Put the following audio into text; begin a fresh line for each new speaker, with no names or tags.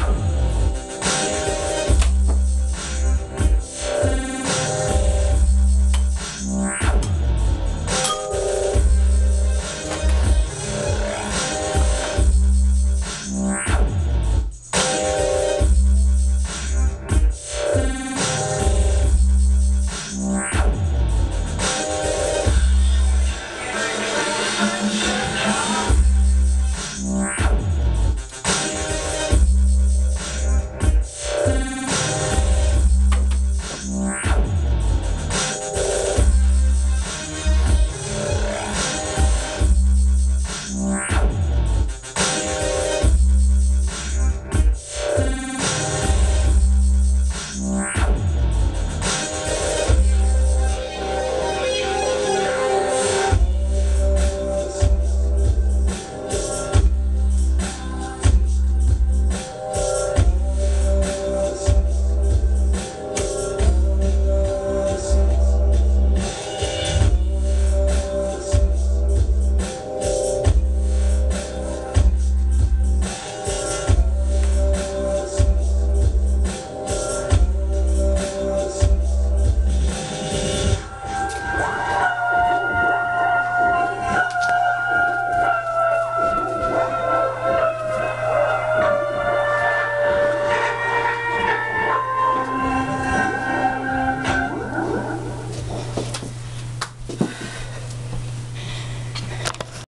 Come on.